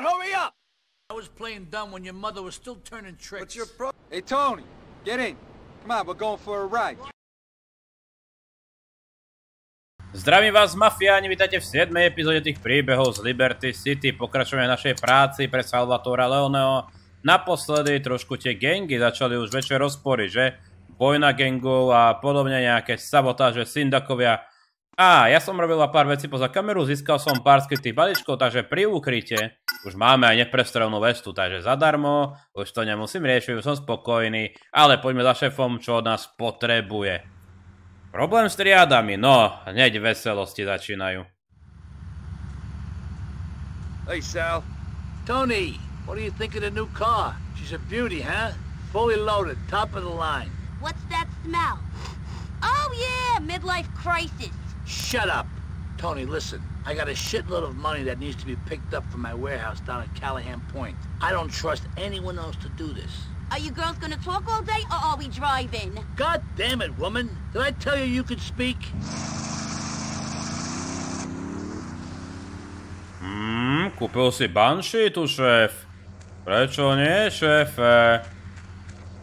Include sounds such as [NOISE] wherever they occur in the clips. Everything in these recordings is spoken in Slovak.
on, hurry up! I was playing dumb when your mother was still turning tricks. What's your pro- Hey, Tony, get in. Come on, we're going for a ride. Zdravím vás mafiáni, vítajte v 7. epizóde tých príbehov z Liberty City. Pokračujeme našej práci pre Salvatora Leoneho. Naposledy trošku tie gengy začali už väčšie rozpory, že? Vojna gengov a podobne nejaké sabotáže, syndakovia. A ja som robil pár vecí poza kameru, získal som pár skrytých balíčkov, takže pri úkryte už máme aj neprestrelnú vestu, takže zadarmo, už to nemusím riešiť, už som spokojný, ale poďme za šéfom, čo od nás potrebuje. Problém s triádami, no, hneď veselosti začínajú. Hey, Sal. Tony, what do you think of the new car? She's a beauty, huh? Fully loaded, top of the line. What's that smell? Oh yeah, midlife crisis. Shut up. Tony, listen. I got a shitload of money that needs to be picked up from my warehouse down at Callahan Point. I don't trust anyone else to do this. Are you girls gonna talk all day, or are we driving? God damn it, woman! Did I tell you you could speak? Hmm, kúpil si Banshee tu, šéf. Prečo nie, šéfe?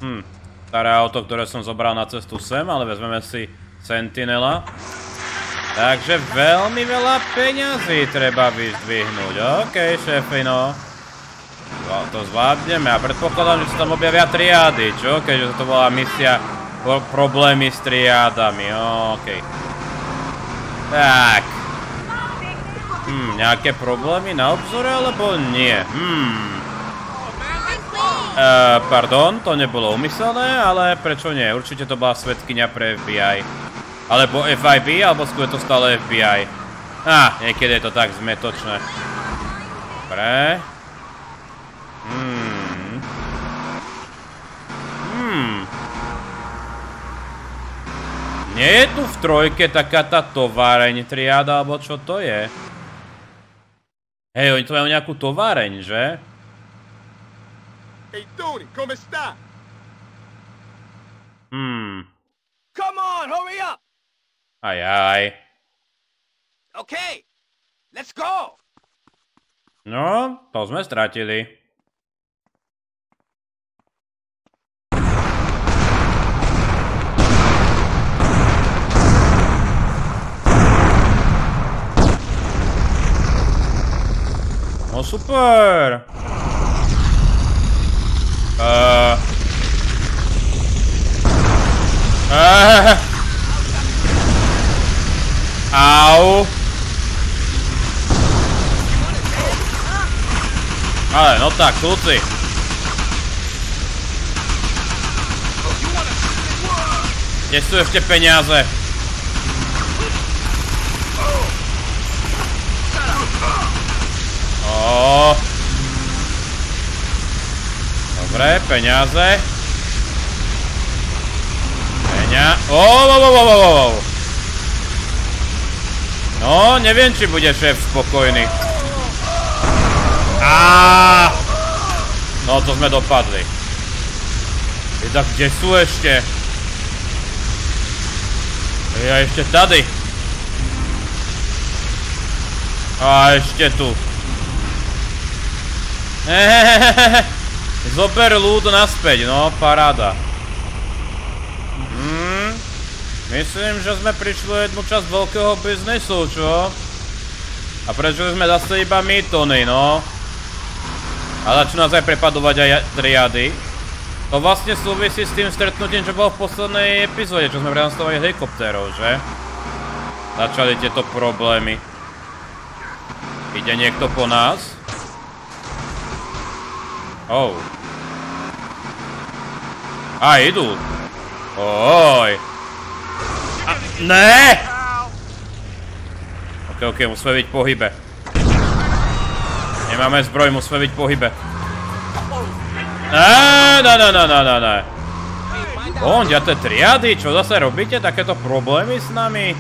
Hm, staré auto, ktoré som zobral na cestu sem, ale vezmeme si Sentinela. Takže veľmi veľa peňazí treba vyzdvihnúť. OK, šéfino. To zvládneme a predpokladám, že sa tam objavia triády, čo? Keďže to bola misia problémy s triádami, OK. Tak. Hm, nejaké problémy na obzore, alebo nie? Hm. Uh, pardon, to nebolo umyselné, ale prečo nie? Určite to bola svetkynia pre FBI. Alebo FIB, alebo skôr to stále FBI. Á, niekedy je to tak zmetočné. Dobre. Hmm. Hmm. Nie je tu v trojke taká tá továreň triáda, alebo čo to je? Hej, oni tu majú nejakú továreň, že? Hey, Tony, come está? Hmm. Come on, hurry up! Aj, aj. Okay, let's go! No, to sme stratili. No super! Uh. Uh. Au. Ale no tak, kluci. Kde sú ešte peniaze? Ó. Dobre, peniaze. Peňa... Ó, ó, ó, ó, ó. No, neviem, či bude šéf spokojný. Aaaa! No, to sme dopadli. Tak kde sú ešte? Ja ešte tady. A ešte tu. Hehehehe. Zober lúd naspäť, no, paráda. Hmm. Myslím, že sme prišli jednu časť veľkého biznesu, čo? A prečo sme zase iba my, Tony, no? A začnú nás aj prepadovať aj triady. To vlastne súvisí s tým stretnutím, čo bolo v poslednej epizóde, čo sme prenastavovali helikoptérov, že? Začali tieto problémy. Ide niekto po nás? Oh. A, idú. Oj. A, ne! Ok, ok, musíme byť pohybe. Nemáme zbroj, musíme byť pohybe. Ne, ne, ne, ne, ne, ne, ne. To je triady, čo zase robíte? Takéto problémy s nami?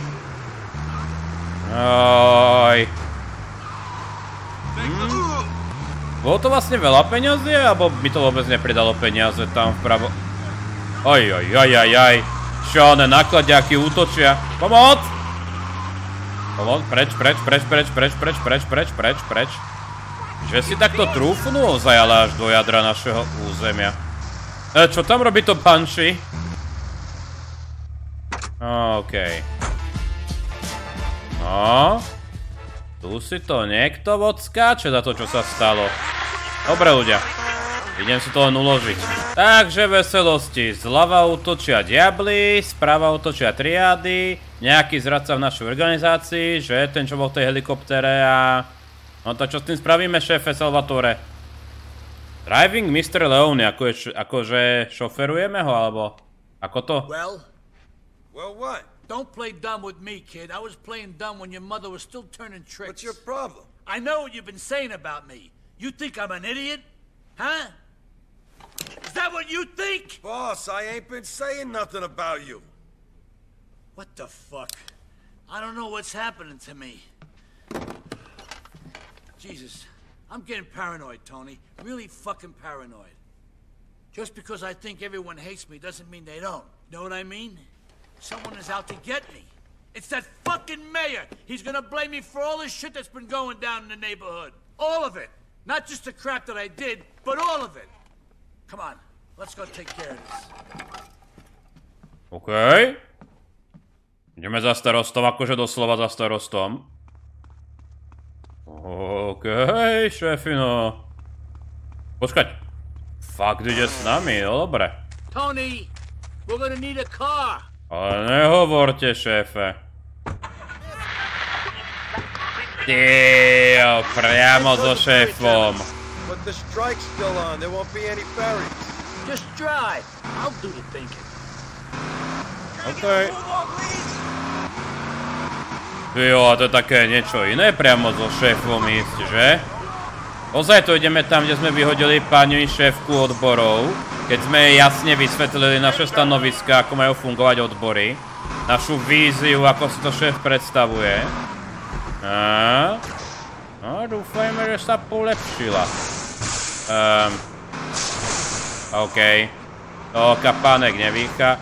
Oj. Hm? Bolo to vlastne veľa peňazí, alebo mi to vôbec nepridalo peniaze tam vpravo? Oj. One nakladiaky útočia? Pomoc! Pomoc, preč, preč, preč, preč, preč, preč, preč, preč, preč, preč. Že si takto trúfnul ozaj, ale až do jadra našeho územia. E, čo tam robí to Banshee? OK. No. Tu si to niekto odskáče za to, čo sa stalo. Dobre ľudia. Idem si to len uložiť. Takže veselosti. Zľava útočia diabli, sprava útočia triády, nejaký zradca v našej organizácii, že ten, čo bol v tej helikoptere a... No to čo s tým spravíme, šéfe Salvatore? Driving Mr. Leone, ako je, akože šoferujeme ho, alebo... Ako to? Well, Well, what? don't play dumb with me, kid. I was playing dumb when your mother was still turning tricks. What's your problem? I know what you've been saying about me. You think I'm an idiot? Huh? Is that what you think? Boss, I ain't been saying nothing about you. What the fuck? I don't know what's happening to me. Jesus, I'm getting paranoid, Tony. Really fucking paranoid. Just because I think everyone hates me doesn't mean they don't. Know what I mean? Someone is out to get me. It's that fucking mayor. He's gonna blame me for all the shit that's been going down in the neighborhood. All of it. Not just the crap that I did, but all of it. Come on, let's go take care of this. OK. Ideme za starostom, akože doslova za starostom. OK, šéfino. Počkať. Fakt ide s nami, no dobre. Tony, we're gonna need a car. Ale nehovorte, šéfe. Tio, priamo so šéfom. But the strike's still on. There won't be any ferries. Just drive. I'll do the thinking. OK. Jo, a to je také niečo iné priamo so šéfom ísť, že? Ozaj to ideme tam, kde sme vyhodili pani šéfku odborov, keď sme jasne vysvetlili naše stanoviska, ako majú fungovať odbory, našu víziu, ako si to šéf predstavuje. A? No, dúfajme, že sa polepšila. Um, OK. To kapánek nevýcha.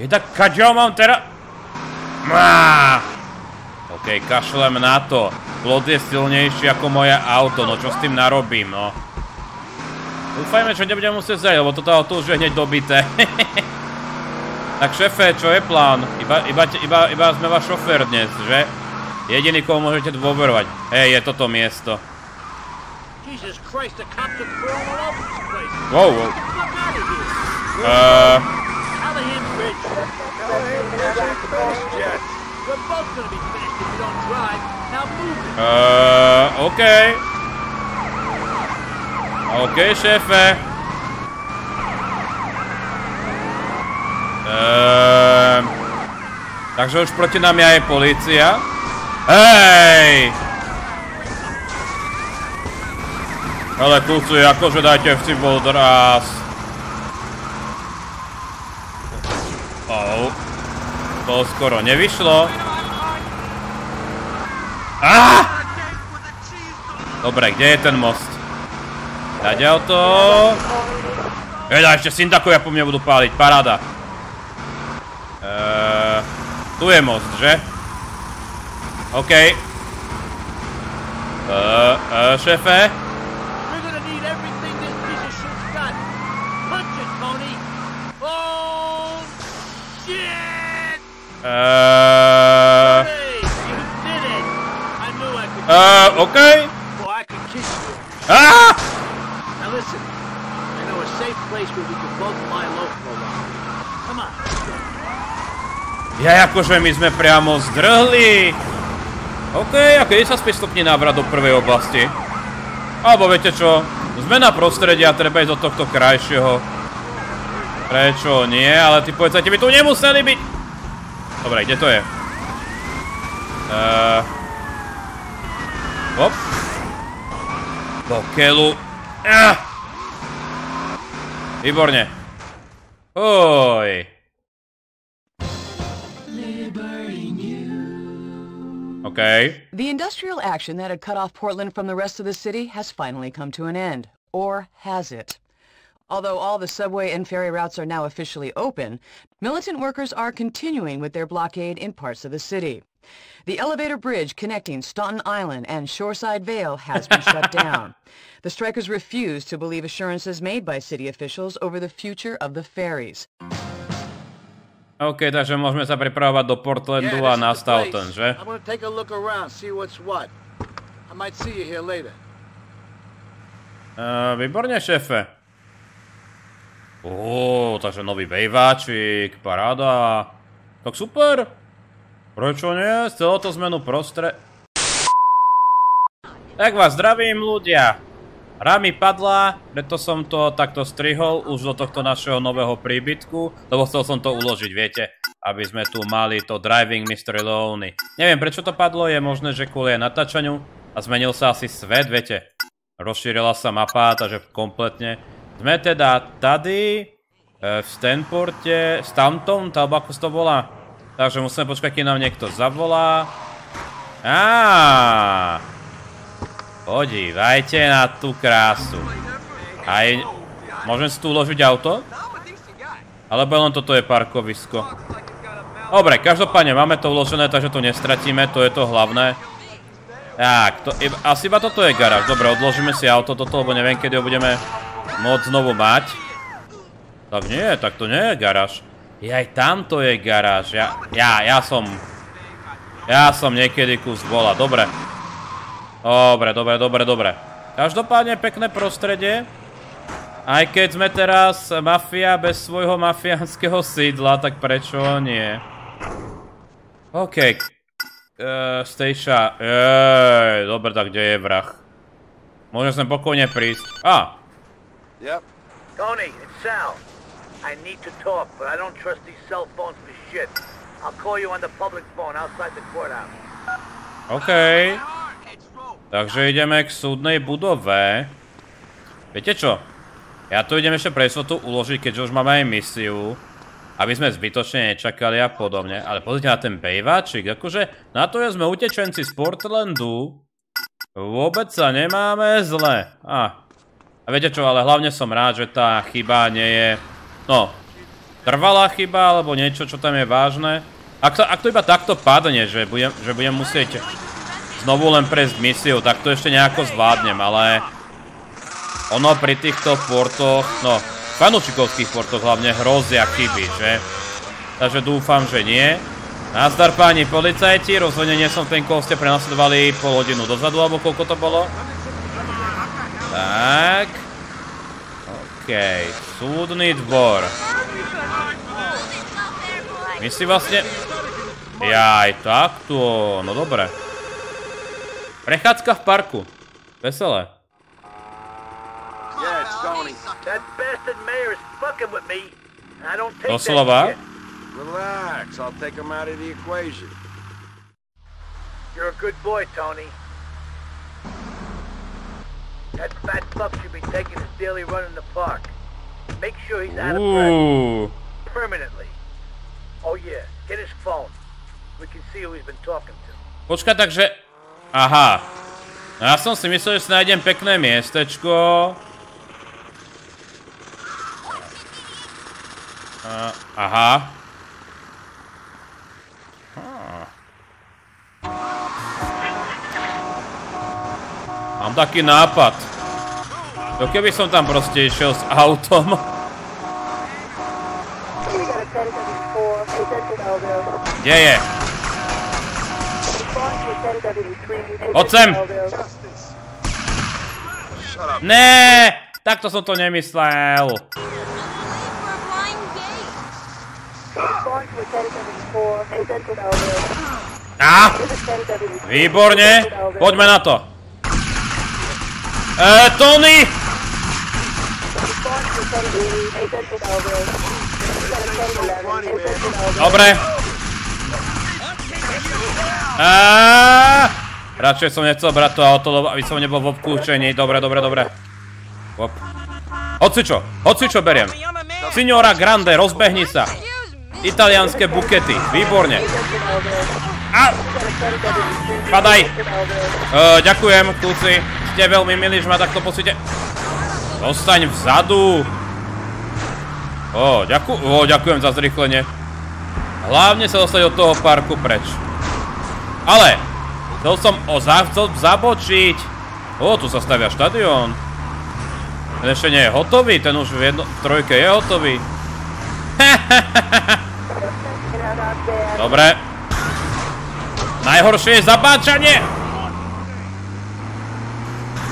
Je tak, kaďo mám teraz... Má! OK, kašlem na to. Plot je silnejší ako moje auto, no čo s tým narobím, no. Dúfajme, že nebudem musieť zajať, lebo toto auto už je hneď dobité. [LAUGHS] tak šefe, čo je plán? Iba, iba, iba, iba sme váš šofér dnes, že? Jediný, koho môžete dôverovať. Hej, je toto miesto. Jesus Christ, the cops are crawling all over this place. Wow, wow. Get the fuck out of here. Uh, Callahan Bridge. finished yet. We're both gonna be finished if you don't drive. Now move it. uh, OK. OK, šéfe. Ehm, takže už proti nám je aj polícia. Hej! Ale kluci, akože dajte v bol dras. Oh. To skoro nevyšlo. Ah! Dobre, kde je ten most? Zaďal to. Jeda, ešte syndakovia po mne budú páliť, paráda. Eee, tu je most, že? OK. Eee, eee, šéfe? We're gonna need everything this piece of shit's got. Punch it, Tony. Oh, Hey, you did it. I could. kiss you. Ah! Now listen, I know a safe place where we can both lie low for a while. Come on. Ja akože my sme priamo zdrhli. OK, a kedy sa sprístupní návrat do prvej oblasti? Alebo viete čo? Zmena prostredia, treba ísť do tohto krajšieho. Prečo nie? Ale tí policajti by tu nemuseli byť. Dobre, kde to je? Eee... Hop. Do keľu. Ah! Výborne. Oj. Okay. The industrial action that had cut off Portland from the rest of the city has finally come to an end. Or has it? Although all the subway and ferry routes are now officially open, militant workers are continuing with their blockade in parts of the city. The elevator bridge connecting Staunton Island and Shoreside Vale has been shut [LAUGHS] down. The strikers refuse to believe assurances made by city officials over the future of the ferries. OK, takže môžeme sa pripravovať do Portlandu a na Staunton, že? I'm gonna take a look around, see what's what. I might see you here later. Uh, výborne, šéfe. Ó, takže nový vejváčik, paráda. Tak super. Prečo nie? Z celého zmenu prostre... Tak vás zdravím, ľudia. Hra mi padla, preto som to takto strihol už do tohto našeho nového príbytku, lebo chcel som to uložiť, viete, aby sme tu mali to Driving Mystery Lonely. Neviem, prečo to padlo, je možné, že kvôli natáčaniu a zmenil sa asi svet, viete. Rozšírila sa mapa, takže kompletne. Sme teda tady, v Stanporte, Stanton, alebo ako to volá. Takže musíme počkať, keď nám niekto zavolá. Aaaa. Podívajte na tú krásu. Aj... Môžem si tu uložiť auto? Alebo len toto je parkovisko? Dobre, každopádne máme to uložené, takže to nestratíme, to je to hlavné. Tak, to, asi iba toto je garáž. Dobre, odložíme si auto toto, lebo neviem, kedy ho budeme môcť znovu mať. Tak nie, tak to nie je garáž. Jaj, tamto je garáž. Ja, ja, ja som... Ja som niekedy kus bola, dobre. Dobre, dobre, dobre, dobre. Každopádne pekné prostredie. Aj keď sme teraz mafia bez svojho mafiánskeho sídla, tak prečo nie? OK. Uh, Stejša. Dobre, tak kde je vrah? Môžem sem pokojne prísť. Á. Yep. Tony, it's Sal. I need to talk, but I don't trust these cell phones for shit. I'll call you on the public phone outside the courthouse. OK. Takže ideme k súdnej budove. Viete čo? Ja tu idem ešte pre istotu uložiť, keďže už máme aj misiu. Aby sme zbytočne nečakali a podobne. Ale pozrite na ten bejváčik. Akože na to, že sme utečenci z Portlandu. Vôbec sa nemáme zle. A, viete čo, ale hlavne som rád, že tá chyba nie je... No, trvalá chyba, alebo niečo, čo tam je vážne. Ak to, ak to iba takto padne, že budem, že budem musieť znovu len prejsť misiu, tak to ešte nejako zvládnem, ale... Ono pri týchto portoch, no, fanúčikovských portoch hlavne hrozia chyby, že? Takže dúfam, že nie. Nazdar páni policajti, rozhodne nie som ten, koho ste prenasledovali pol hodinu dozadu, alebo koľko to bolo. Tak. OK, súdny dvor. My si vlastne... Jaj, takto, no dobre. Prechádzka v parku. Veselé. Doslova? Relax, I'll take him out of the equation. You're a good boy, Tony. That fat fuck should be taking his daily run in the park. Make sure he's out of breath permanently. Oh yeah, get his phone. We can see who he's been talking to. Počkaj, takže... Aha. No ja som si myslel, že si nájdem pekné miestečko. A, aha. Á. Mám taký nápad. To keby som tam proste išiel s autom. Kde je? Poď sem! Né! Takto som to nemyslel. Á! Výborne! Poďme na to. Eee, Tony! Dobre. Aaaa! Radšej som nechcel brať to auto, aby som nebol v obklúčení. Dobre, dobre, dobre. Hop. Hoci čo, hoci čo beriem. Signora Grande, rozbehni sa. Italianské bukety, výborne. A! Padaj. Uh, ďakujem, kľúci. Ste veľmi milí, že ma takto posíte. Zostaň vzadu. Ó, ďaku... Ó, ďakujem za zrýchlenie. Hlavne sa dostať od toho parku preč. Ale, chcel som o za, chcel zabočiť. Ó, tu sa stavia štadión. Ten ešte nie je hotový, ten už v, jedno, v trojke je hotový. [LAUGHS] Dobre. Najhoršie je zabáčanie.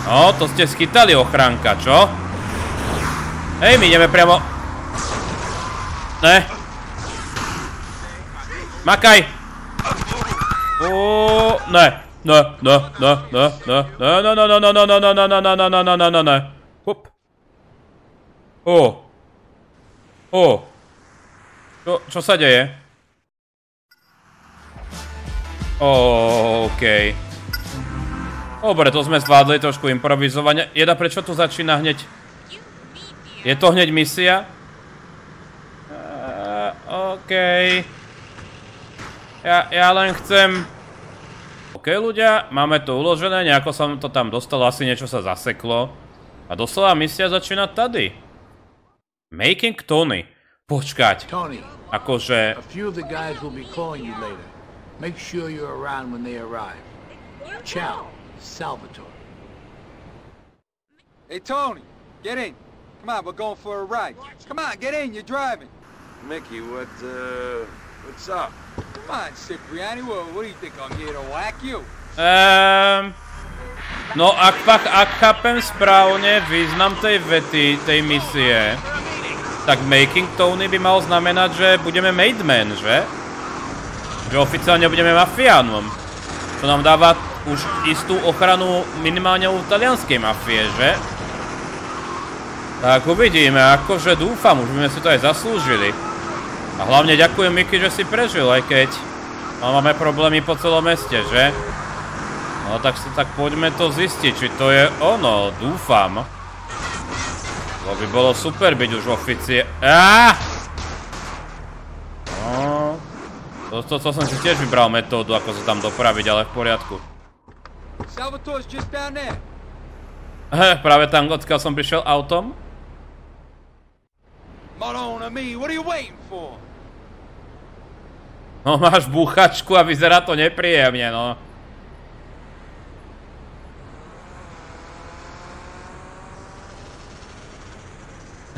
No, to ste schytali ochránka, čo? Hej, my ideme priamo... Ne. Makaj. Uuu, ne. Ne, ne, ne, ne, ne, ne, ne, ne, ne, ne, ne, ne, ne, ne, ne, ne, ne, ne, ne, ne. Hup. Ó. Ó. Čo, čo sa deje? OK. Dobre, to sme zvládli trošku improvizovania. Jeda, prečo tu začína hneď? Je to hneď misia? Uh, OK. Ja, ja len chcem... OK ľudia, máme to uložené, nejako sa to tam dostalo, asi niečo sa zaseklo. A doslova misia začína tady. Making Tony. Počkať. Tony, Akože... a few of the guys will be calling you later. Make sure you're around when they arrive. Ciao, Salvatore. Hey, Tony, get in. Come on, we're going for a ride. Come on, get in, you're driving. Mickey, what, uh, what's up? Come on, Cipriani, what, what do you think, I'm here to whack you? Ehm... No, ak, pak, ak chápem správne význam tej vety, tej misie, tak Making Tony by mal znamenať, že budeme made men, že? Že oficiálne budeme mafiánom. To nám dáva už istú ochranu minimálne u talianskej mafie, že? Tak uvidíme, akože dúfam, už by sme si to aj zaslúžili. A hlavne ďakujem Miky, že si prežil, aj keď máme problémy po celom meste, že? No tak si tak poďme to zistiť, či to je ono, dúfam. To by bolo super byť už oficie... Aaaa! No... Som si tiež vybral metódu, ako sa tam dopraviť, ale v poriadku. Salvatore's just down there. He, práve tam, odkiaľ som prišiel autom. Malone me, what are you waiting for? No máš búchačku a vyzerá to nepríjemne, no.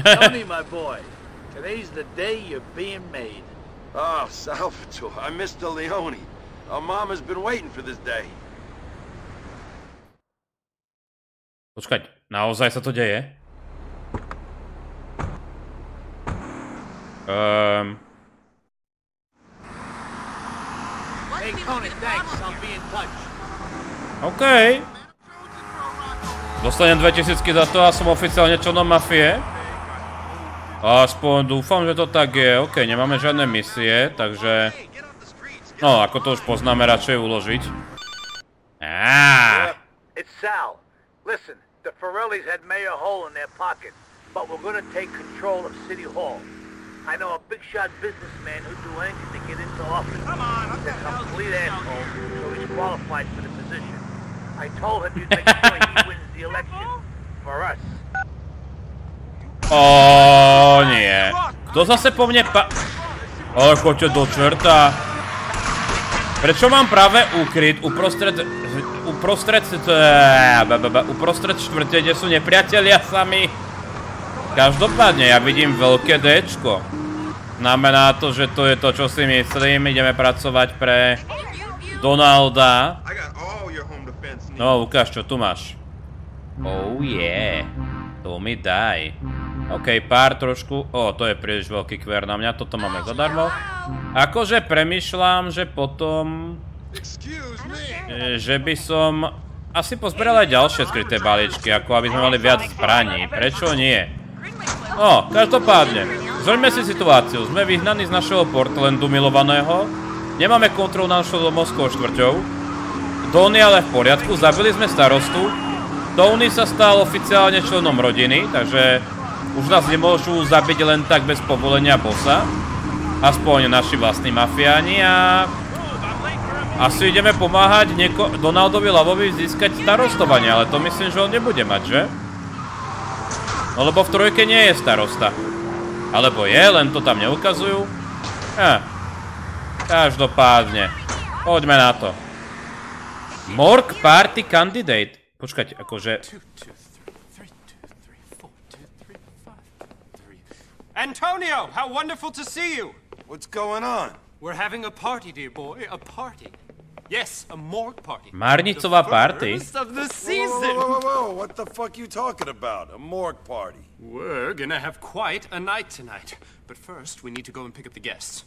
Tony, [LAUGHS] my boy, today's the day you're being made. Oh, Salvatore, I'm Mr. Leone. Our mom has been waiting for this day. Počkať, naozaj sa to deje? Hey, Tony, thanks. I'll be in touch. OK. Dostanem 2000 za to a som oficiálne členom mafie. Aspoň dúfam, že to tak je. OK, nemáme žiadne misie, takže... No, ako to už poznáme, radšej uložiť. Á, It's Sal. Listen, the Forellis had Mayor Hole in their pocket, but we're gonna take control of City Hall. I know a big shot businessman who'd do anything to get into office. Come on, he's a complete asshole, so he's qualified for the position. I told him you'd [LAUGHS] make sure he wins the election for us. O nie. Kto zase po mne pa... Ale choďte do čerta. Prečo mám práve ukryt uprostred... Uprostred... eh, Uprostred štvrte, kde sú nepriatelia sami? Každopádne, ja vidím veľké Dčko. Znamená to, že to je to, čo si myslím. Ideme pracovať pre Donalda. No, ukáž, čo tu máš. Oh yeah. To mi daj. OK, pár trošku... O, to je príliš veľký kver na mňa, toto máme zadarmo. Akože premyšľam, že potom... e, Že by som... Asi pozberal aj ďalšie skryté balíčky, ako aby sme mali viac zbraní. Prečo nie? No, každopádne. Zhrňme si situáciu. Sme vyhnaní z našeho Portlandu milovaného. Nemáme kontrolu nad našou domovskou štvrťou. Tony ale v poriadku, zabili sme starostu. Tony sa stal oficiálne členom rodiny, takže už nás nemôžu zabiť len tak bez povolenia bossa. Aspoň naši vlastní mafiáni a... Asi ideme pomáhať nieko- Donaldovi Lavovi získať starostovanie, ale to myslím, že on nebude mať, že? No lebo v trojke nie je starosta. Alebo je, len to tam neukazujú? Eh. Každopádne. Poďme na to. Morg Party Candidate. Počkať, akože... Antonio, how wonderful to see you! What's going on? We're having a party, dear boy, a party. Yes, a morgue party. Marnicová party. First of the season. whoa, whoa, whoa, what the fuck you talking about? A morgue party? We're gonna have quite a night tonight. But first, we need to go and pick up the guests.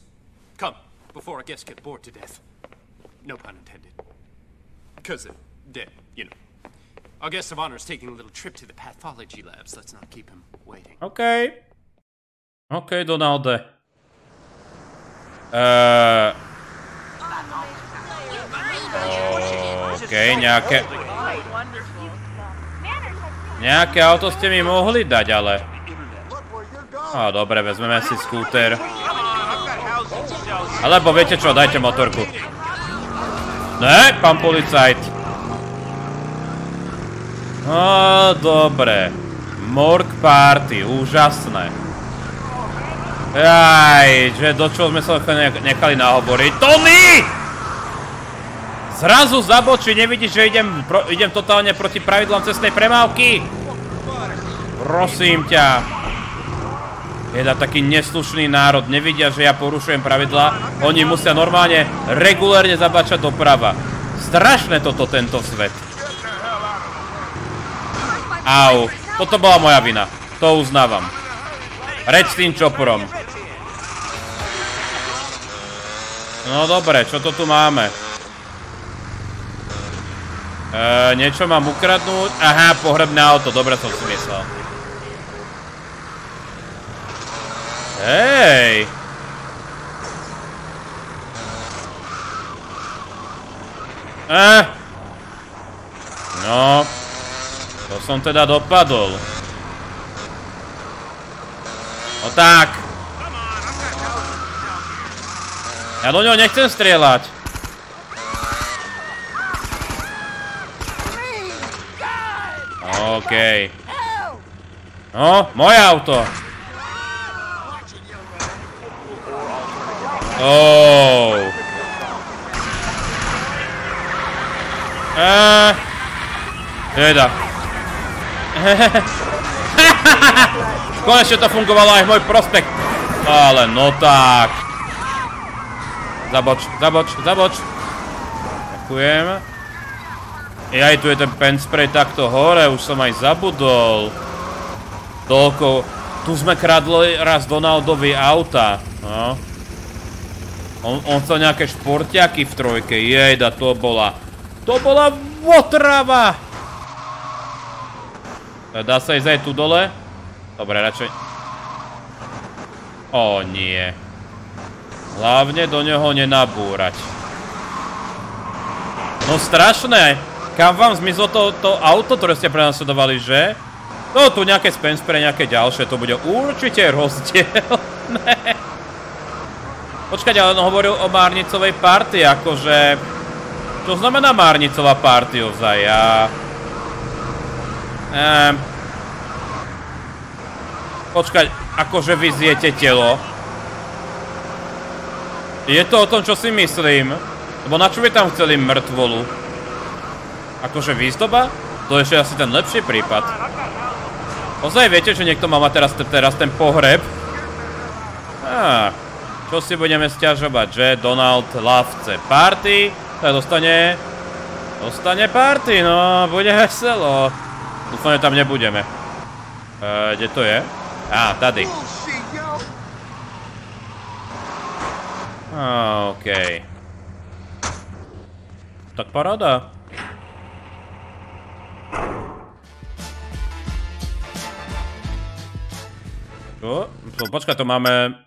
Come, before our guests get bored to death. No pun intended. Because they're dead, you know. Our guest of honor is taking a little trip to the pathology labs. Let's not keep him waiting. OK. OK, Donalde. Uh, OK, nejaké... Nejaké auto ste mi mohli dať, ale... Á, dobre, vezmeme si skúter. Alebo viete čo, dajte motorku. Ne, pán policajt. Á, dobre. Morg party, úžasné. Jaj, že do čoho sme sa nechali nahovoriť. Tony! Zrazu zabočí, nevidíš, že idem, pro, idem totálne proti pravidlám cestnej premávky? Prosím ťa. Jeda taký neslušný národ, nevidia, že ja porušujem pravidlá. Oni musia normálne regulérne zabačať doprava. Strašné toto tento svet. Au, toto bola moja vina. To uznávam. Reč s tým čoporom. No dobre, čo to tu máme? Eee, niečo mám ukradnúť? Aha, pohrebné auto, dobre som si myslel. Hej! Eh! No. To som teda dopadol. No tak. Ja do ňoho nechcem strieľať. OK. No, moje auto. Oh. Eee. Jeda. [LAUGHS] Konečne to fungovalo aj v môj prospekt. Ale no tak. Zaboč, zaboč, zaboč. Ďakujem. Jaj, tu je ten pen spray takto hore, už som aj zabudol. Toľko... Tu sme kradli raz Donaldovi auta. No. On, on chcel nejaké športiaky v trojke. Jejda, to bola... To bola otrava! Dá sa ísť aj tu dole? Dobre, radšej... O, nie. Hlavne do neho nenabúrať. No strašné. Kam vám zmizlo to, to auto, ktoré ste prenasledovali, že? No, tu nejaké spens pre nejaké ďalšie, to bude určite rozdielne. Počkať, ale on hovoril o Márnicovej party, akože... Čo znamená Márnicová party ozaj? Ja... Ehm... Počkať, akože vy zjete telo. Je to o tom, čo si myslím? Lebo na čo by tam chceli mŕtvolu? Akože výzdoba? To je ešte asi ten lepší prípad. Ozaj viete, že niekto má teraz, teraz ten pohreb? Á, čo si budeme stiažovať, že Donald Lavce party? Tak dostane... Dostane party, no, bude veselo. Dúfam, že tam nebudeme. Eee, kde to je? Á, tady. Á, okej. Tak paráda. Čo? To, počkaj, to máme...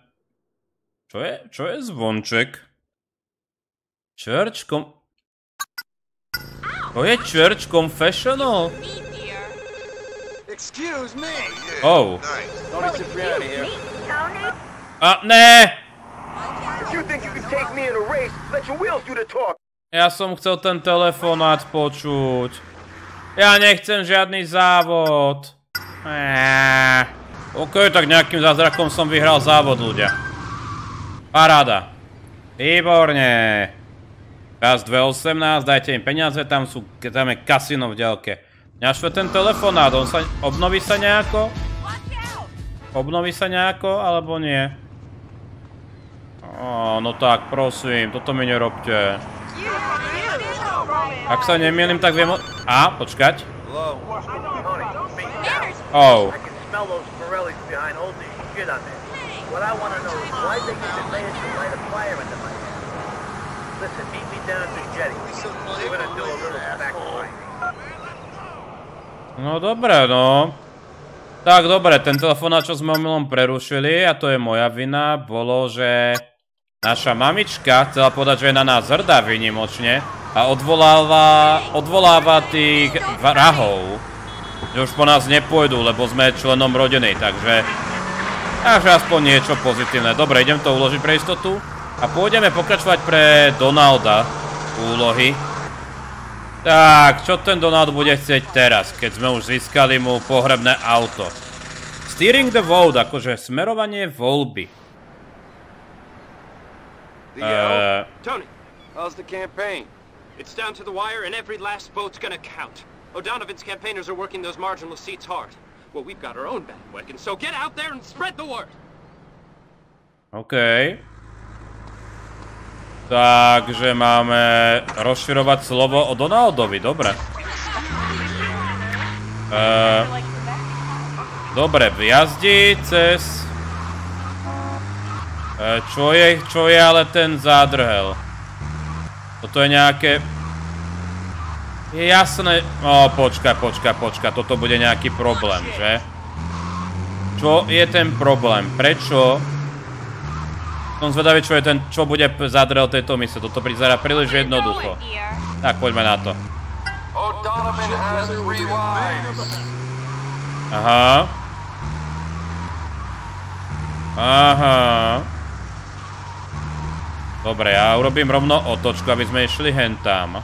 Čo je? Čo je zvonček? Church com... To je Church Confessional? Excuse me. Oh. Tony Cipriani here. A, ne! Ja som chcel ten telefonát počuť. Ja nechcem žiadny závod. Eee. OK, tak nejakým zázrakom som vyhral závod, ľudia. Paráda. Výborne. Raz 2.18, dajte im peniaze, tam sú, tam je kasino v ďalke. Našve ten telefonát, on sa, obnoví sa nejako? Obnoví sa nejako, alebo nie? No tak, prosím, toto mi nerobte. Ak sa nemielim, tak viem. Á, počkať. Oh. I can smell those Pirellis behind holding shit on there. What I want to know is why they get the mayor to light a fire in the night. Listen, meet me down at the jetty. We're gonna do a little fact finding. No dobre, no. Tak dobre, ten telefonát, čo sme omylom prerušili, a to je moja vina, bolo, že naša mamička chcela povedať, že je na nás hrdá výnimočne a odvoláva, odvoláva tých vrahov, že už po nás nepôjdu, lebo sme členom rodiny, takže takže aspoň niečo pozitívne. Dobre, idem to uložiť pre istotu a pôjdeme pokračovať pre Donalda úlohy. Tak, čo ten Donald bude chcieť teraz, keď sme už získali mu pohrebné auto? Steering the vote, akože smerovanie voľby. Leo? Uh, Tony, How's the campaign? it's down to the wire and every last vote's gonna count. O'Donovan's campaigners are working those marginal seats hard. Well, we've got our own bandwagon, so get out there and spread the word. OK. Takže máme rozširovať slovo o Donaldovi, dobre. Uh, dobre, vjazdi cez... Uh, čo je, čo je ale ten zádrhel? Toto je nejaké... Je jasné... O, počkaj, počkaj, počkaj, toto bude nejaký problém, že? Čo je ten problém? Prečo som zvedavý, čo je ten, čo bude zadrel tejto mise. Toto prizerá príliš jednoducho. Tak, poďme na to. Aha. Aha. Dobre, ja urobím rovno otočku, aby sme išli hentam.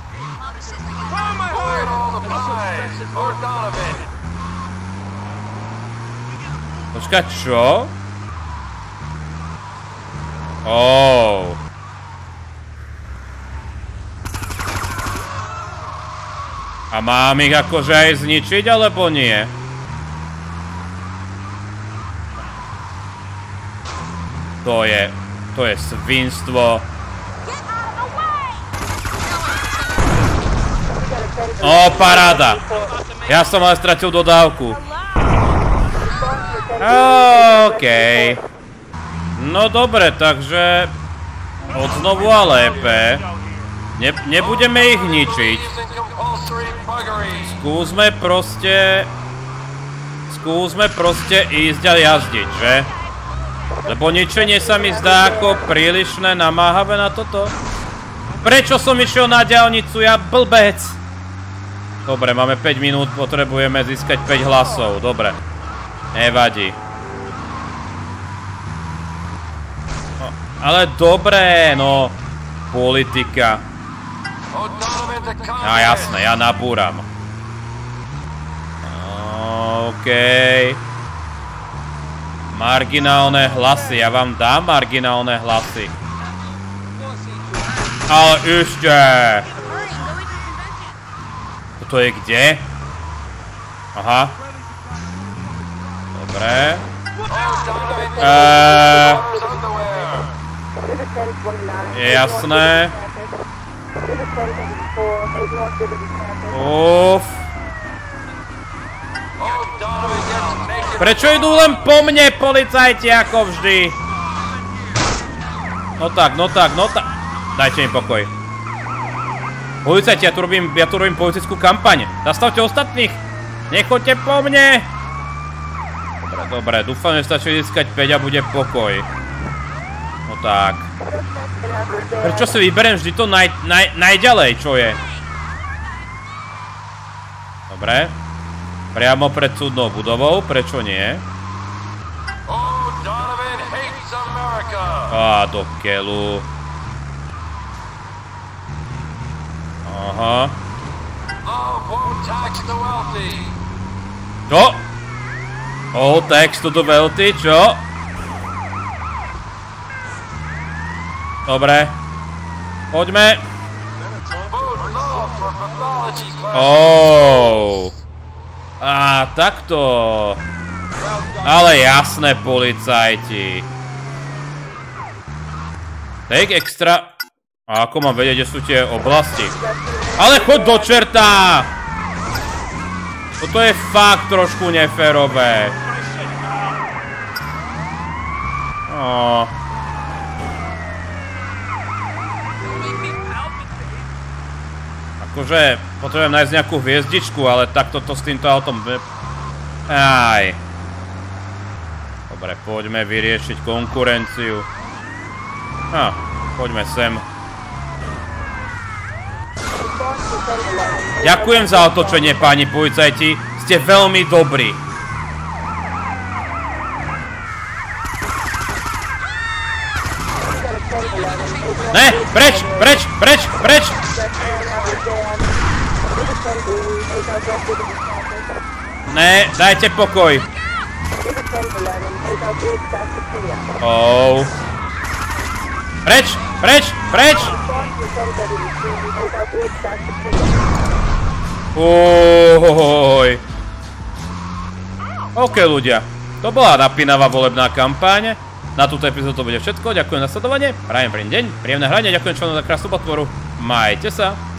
Počkať, čo? Oh. A mám ich akože aj zničiť, alebo nie? To je, to je svinstvo. O, paráda. Ja som ale stratil dodávku. Okej. No dobre, takže... Odznovu a lépe. Ne, nebudeme ich ničiť. Skúsme proste... Skúsme proste ísť a jazdiť, že? Lebo ničenie sa mi zdá ako prílišné namáhavé na toto. Prečo som išiel na diaľnicu, ja blbec? Dobre, máme 5 minút, potrebujeme získať 5 hlasov, dobre. Nevadí. No, ale dobré, no. Politika. A No jasné, ja nabúram. Okej. Marginálne hlasy, ja vám dám marginálne hlasy. Ale ešte! Toto je kde? Aha. Dobre. Eee... Je jasné. Uf. Prečo idú len po mne, policajti, ako vždy? No tak, no tak, no tak. Dajte mi pokoj. Policajti, ja tu robím, ja tu robím politickú kampaň. Zastavte ostatných. Nechoďte po mne. Dobre, dobre, dúfam, že stačí získať 5 a bude pokoj. No tak. Prečo si vyberiem vždy to naj, naj, najďalej, čo je? Dobre. Priamo pred súdnou budovou, prečo nie? America. Á, do keľu. Aha. Tax. Čo? All text to the wealthy, čo? Dobre. Poďme. Oh. Á, takto. Ale jasné, policajti. Take extra... A ako mám vedieť, kde sú tie oblasti? Ale choď do čerta! Toto je fakt trošku neférové. Oh. Potrebujem nájsť nejakú hviezdičku, ale takto to s týmto autom... Aj. Dobre, poďme vyriešiť konkurenciu. Ha, poďme sem. Ďakujem za otočenie, páni policajti. Ste veľmi dobrí. Ne, preč, Ne, dajte pokoj. Oh. Preč, preč, preč! Oj. OK ľudia, to bola napínavá volebná kampáň. Na túto epizódu to bude všetko, ďakujem za sledovanie, prajem príjemný deň, príjemné hranie, ďakujem členom za krásnu potvoru, majte sa.